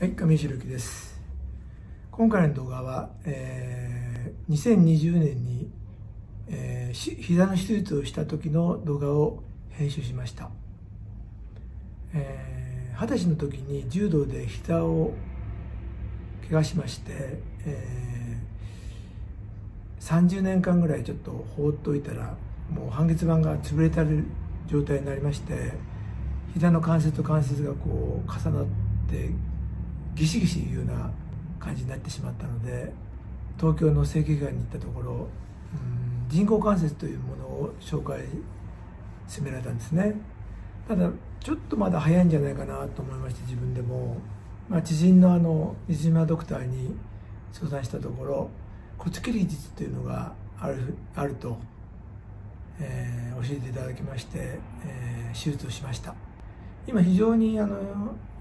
はい、上白木です。今回の動画は、えー2020年に、えー膝の手術をした時の動画を編集しました。えー二十歳の時に柔道で膝を怪我しまして、えー30年間ぐらいちょっと放っておいたらもう半月板が潰れた状態になりまして膝の関節と関節がこう重なってギシギシいうような感じになってしまったので東京の整形外科に行ったところうん人工関節というものを紹介勧められたんですね。ただちょっとまだ早いんじゃないかなと思いまして自分でも、まあ、知人のあの水島ドクターに相談したところ骨切り術というのがあるあると、えー教えていただきまして、えー手術をしました。今非常にあの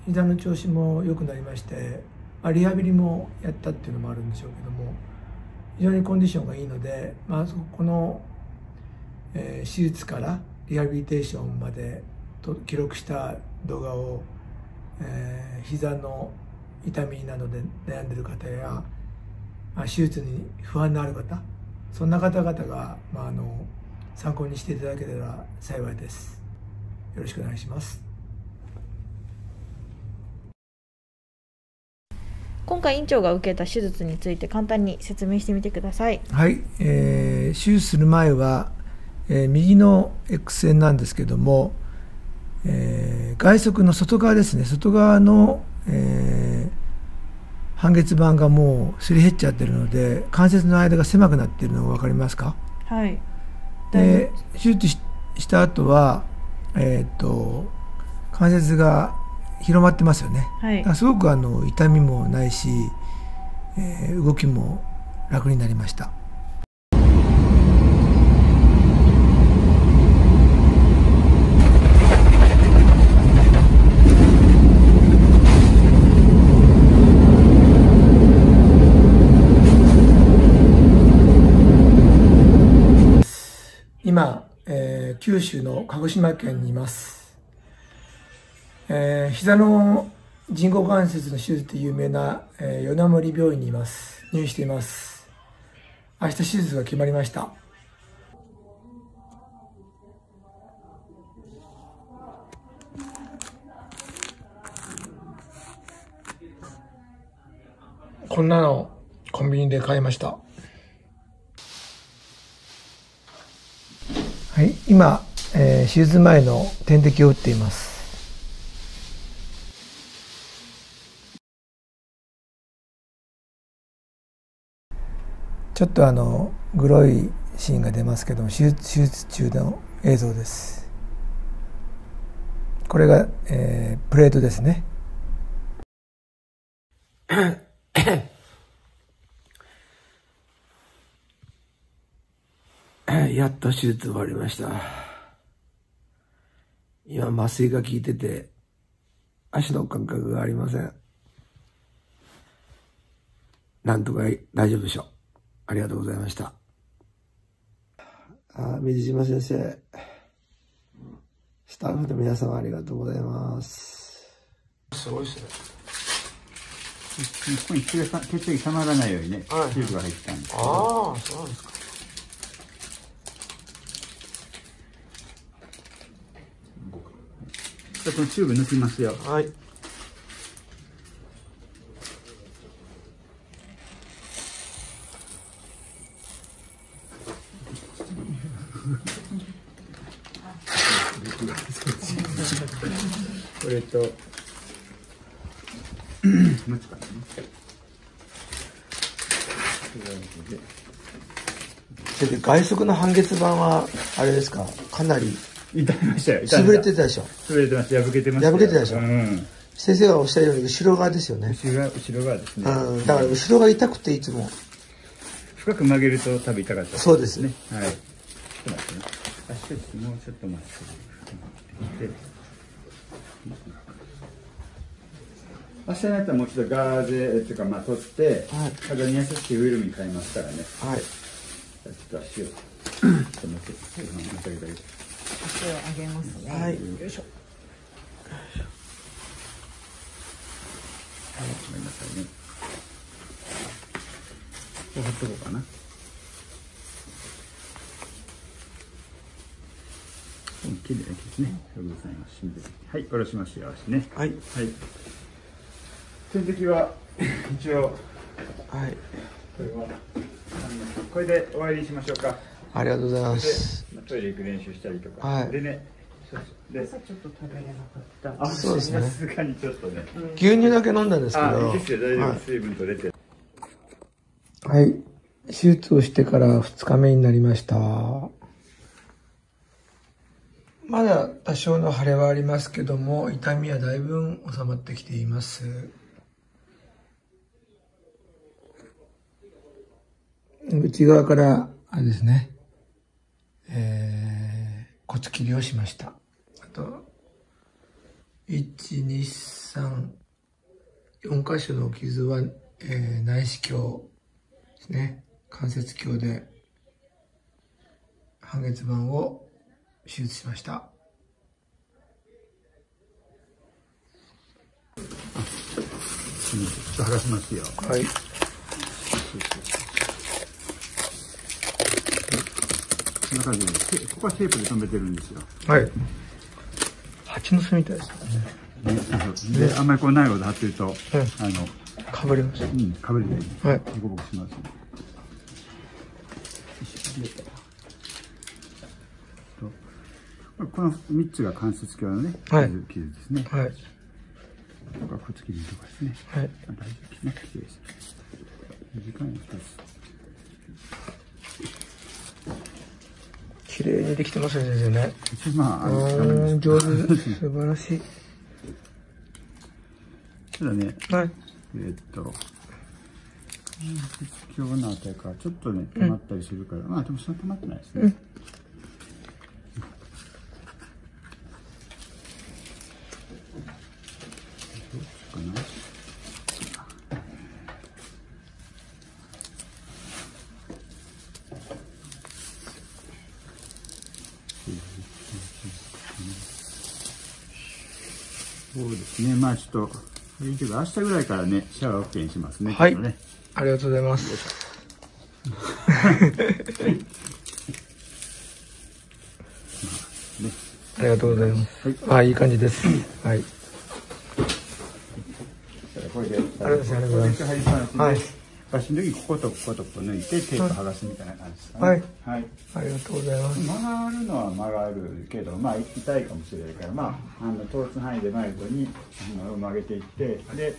膝の調子も良くなりまして、まあ、リハビリもやったっていうのもあるんでしょうけども非常にコンディションがいいので、まあ、この、えー手術からリハビリテーションまでと記録した動画を、えー膝の痛みなどで悩んでる方や、まあ、手術に不安のある方そんな方々が、まあ、あの参考にしていただければ幸いです。よろしくお願いします。今回院長が受けた手術について簡単に説明してみてください。はい、えー手術する前は、えー右の X 線なんですけども、えー外側の外側ですね。外側の、えー半月板がもうすり減っちゃってるので関節の間が狭くなっているのが分かりますか？はい。で手術しした後はえっ、と関節が広まってますよね。はい。すごくあの痛みもないし、えー動きも楽になりました。今、えー九州の鹿児島県にいます、えー膝の人工関節の手術で有名な、えー与那森病院にいます。入院しています。明日手術が決まりました。こんなのコンビニで買いました。はい、今、えー手術前の点滴を打っています。ちょっとあのグロいシーンが出ますけども手術中の映像です。これが、えープレートですね。やっと手術終わりました。今麻酔が効いてて、足の感覚がありません。なんとか大丈夫でしょう。ありがとうございました。あ、水島先生。スタッフの皆様ありがとうございます。すごいですね。ここに血が血液たまらないようにね、はいチューブが入ったんですけどああ、そうなんですか。じゃあこのチューブ抜きますよ。はい。これと、持つか。らね。外側の半月板は、あれですか、か。なり痛みましたよ。痛潰れてたでしょ。潰れてます。破けてますよ。破けてたでしょうん。先生がおっしゃるように後ろ側ですよね。後ろ側、後ろ側ですね。うん、だか。ら後ろが痛くていつも。深く曲げると多分痛か。ったそうですね。はい。ちょっと待ってね。足をもうちょっと待って。で明日になったらもう一度ガーゼっていうかまあ取って、はい体に優しいウィルに変えますからね。はい。ちょっと足を。ちょっと待って。持ってあげて。足を上げますねはい。よいしょごめんなさいねここ貼っとこうかなうん綺麗ですね。ありがとうございます。はい下ろしますよ足ね。はい。はい。点滴は一応はい。これはこれで終わりにしましょうか。ありがとうございまですトイレ行く練習したりとか、はい。でねで朝ちょっと食べれなかった。あそうですね。さすがにちょっとね。牛乳だけ飲んだんですけど。あいいですよ。大丈夫、はい。水分取れてはい。手術をしてから2日目になりました。まだ多少の腫れはありますけども、痛みはだいぶ収まってきています。内側から、あれですね、えー、骨切りをしました。あと、1、2、3、4箇所の傷は、えー内視鏡ですね。関節鏡で半月板を手術しました。ちょっと剥がしますよはい。こんな感じでテここはテープで留めてるんですよはい。蜂の巣みたいですね。ねそうであんまりこうないほど貼ってると、あのかぶりましうんかぶれてるはいボコボコしますとこの三つが関節鏡のね、はい傷傷ですね。た。はい。ここが骨切りのとこですね。はい。あ大丈夫ですね。綺麗です。短いの一つ。綺麗にできてますね、先生ね。まあ、あうの上手。素晴らしい。ただね、はい。えーっと、関節鏡のあたりからちょっとね、溜まったりするから、まあでもそんな溜まってないですね。どうしようかな。そうですね、まあちょっと、明日ぐらいからね、シャワー OK にしますね。はいねありがとうございます。ねありがとうございます。はいあ、いい感じです。はい。ありがとうございますはいバシの時こことこことここ抜いてテープ剥がすみたいな感じですかね。はい。はい。ありがとうございます。曲がるのは曲がるけど、まあ痛いかもしれないから、まあ、あの、統一範囲でマイルドにあの曲げていって、で、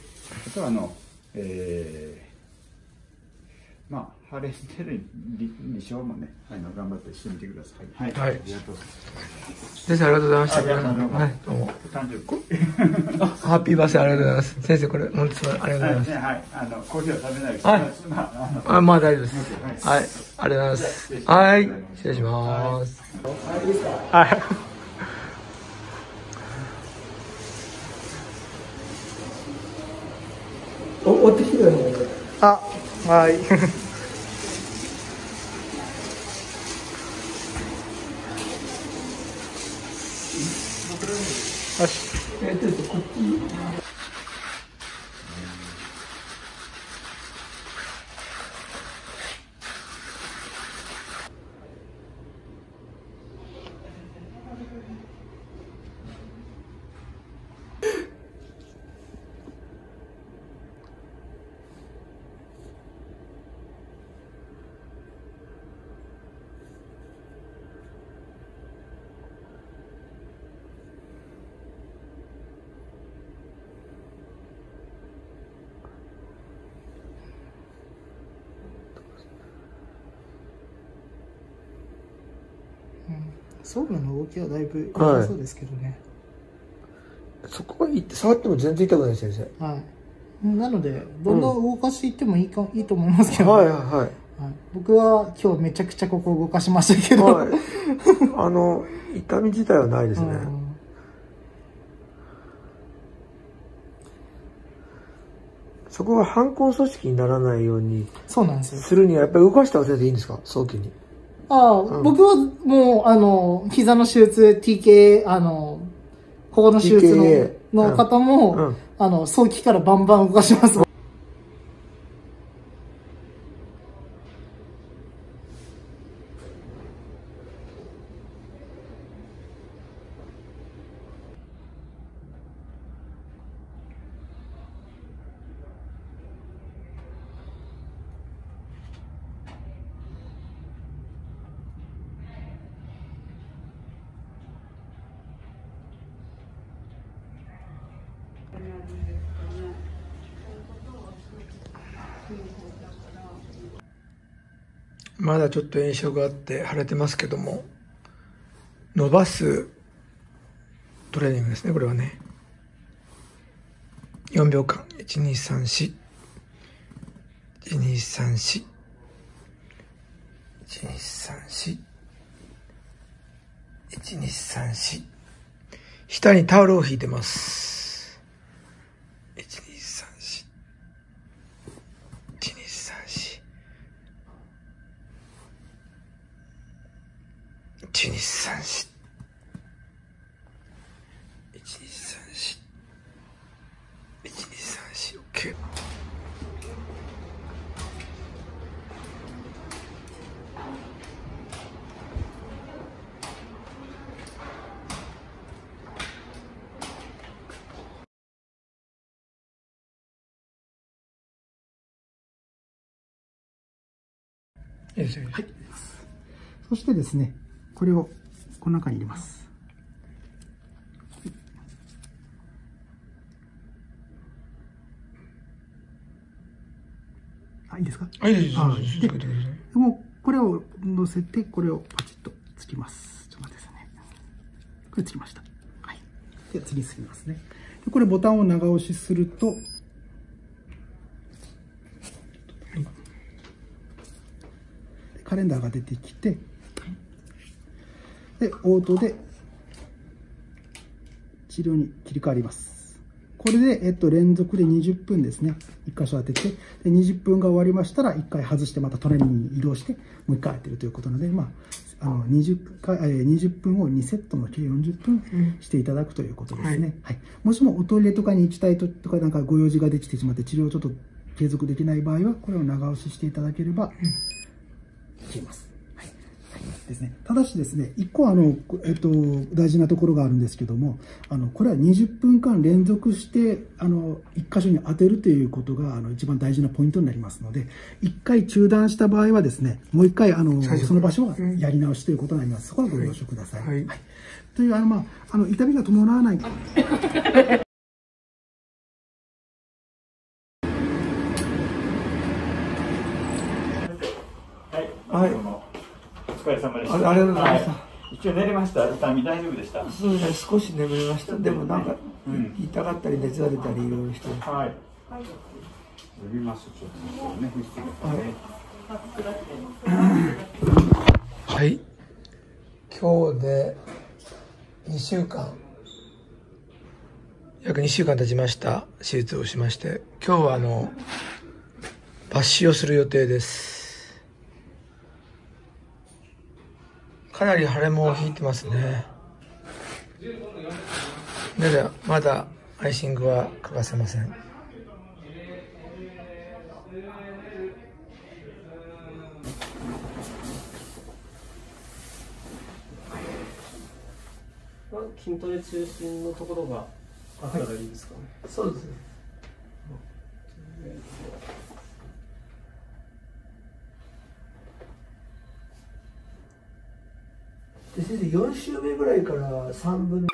あとはあの、えー、まあ、腫れてる理理想もね、あの、頑張ってしてみてください。はい。はいありがとうございます。先生、ありがとうございました。はい、どうも。誕生日。あ、ハッピーバースデーありがとうございます。先生、これ、本日はありがとうございます。はい、はい、あの、コーヒーは食べないです。はいまあ、あの、あ、まあ大丈夫です。はいはい、ありがとうございます。はい、失礼します。はい。お、追ってきてください。あ、はい。よし。えっと、こっち。ソールの動きはだいぶはい良さそうですけどね。そこがいいって、触っても全然痛くない先生。はい。なので、どんどん動かしていってもいいか、いいと思いますけど、はいはいはい。はい僕は今日めちゃくちゃここ動かしましたけど、はい。あの、痛み自体はないですね。うんそこが反抗組織にならないようにそうなんですよ。するには、やっぱり動かしてあげていいんですか？早期に。ああ、僕はもう、あの、膝の手術、TK、あの、ここの手術のの方も、うん。ああの、早期からバンバン動かします。まだちょっと炎症があって腫れてますけども、伸ばすトレーニングですね、これはね。4秒間、1、2、3、4。1、2、3、4。1、2、3、4。1、2、3、4。下にタオルを引いてます。1、2、3、4。1、2、3、4。一二三四。一二三四。一二三四、オッケー。いいですよ。はい。そしてですね、これをこの中に入れます。あ、いいですか？あ、いいいいですでもう、これを乗せて、これをパチッとつきます。ちょっと待ってくださいね。これつきました。はい。で、次つきますね。でこれボタンを長押しすると、カレンダーが出てきて、で、オートで治療に切り替わります。これで、えっと、連続で20分ですね。1箇所当てて、で20分が終わりましたら、1回外して、また隣に移動して、もう1回当てるということなので、まあ、あの20回、えー20分を2セットの計40分していただくということですね。はい。もしもおトイレとかに行きたいととか、なんかご用事ができてしまって、治療をちょっと継続できない場合は、これを長押ししていただければ、消えます。はい。はいですね。ただしですね、一個あの、えっと、大事なところがあるんですけども、あの、これは20分間連続して、あの、一箇所に当てるということが、あの、一番大事なポイントになりますので、一回中断した場合はですね、もう一回、あの、その場所はやり直しということになります。そこはご了承ください。はいという、あの、まあ、あの、痛みが伴わない。は いどうもお疲れ様でした。あありがとうございましたは一応寝れました。痛み大丈夫でした？そうですね、少し眠れました。でもなんか、うん痛かったり熱が出たりいろいろして。はい。呼びます。ちょっとね、失礼はい。今日で2週間、約2週間経ちました。手術をしまして、今日はあの、抜歯をする予定です。かなり腫れも引いてますね。まだ、まだアイシングは欠かせません。筋トレ中心のところがあったらいいですかね。そうですね。先生4週目ぐらいから3分の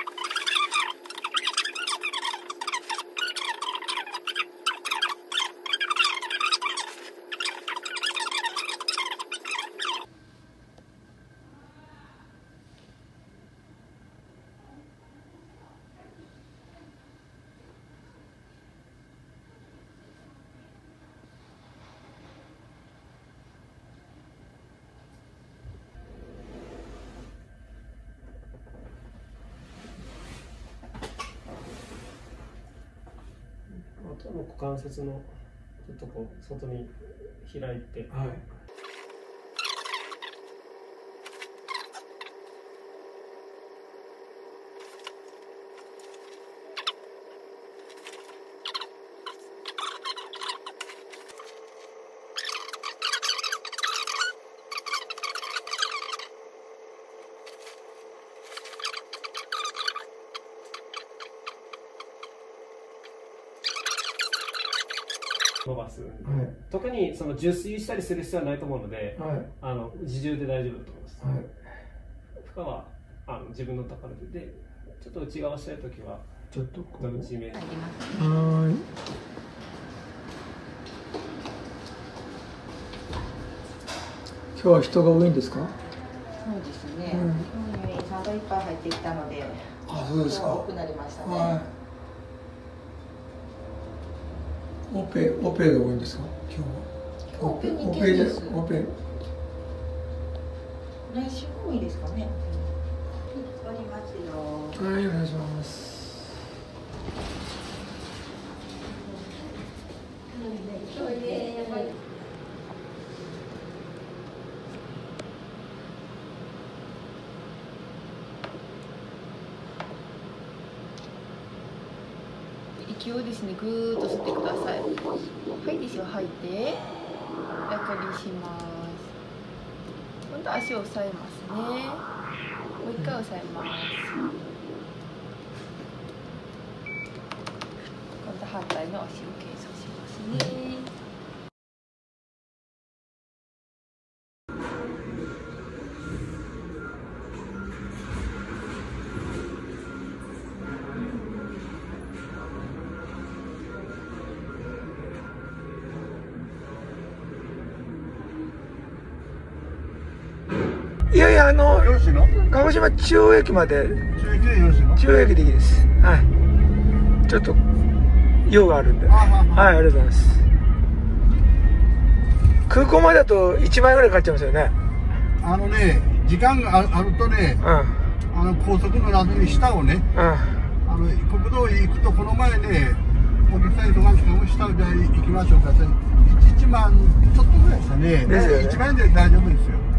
股関節のちょっとこう外に開いて、はい。伸ばす特にその受水したりする必要はないと思うので、はい。あの自重で大丈夫だと思います、はい。負荷はあの自分のところで。でちょっと内側したいときはちょっとこう。内面ありますはーい。今日は人が多いんですか？そうですね。うん今日よりサンドいっぱい入ってきたので、あそうですか。多くなりましたね。はいオペオペが多いんですか？今日は。オペ二オペです。オペ。来週もいいですかね？おりますよ。はいお願いします息をですね。ぐーっと吸ってください。はいですよ吐いて楽にします。今度足を押さえますね。もう一回押さえます。今度反対の足を計測あの鹿児島中央駅まで。中央駅でいいです。はい。ちょっと用があるんで。あはいありがとうございます。空港までだと1万円ぐらいかかっちゃいますよね。あのね時間があるとねうん。あの高速の後に下をねうん。あの国道へ行くとこの前ねお客さんにとか下をじゃあ行きましょうか。って1万ちょっとぐらいですかね。ね。1万円で大丈夫ですよ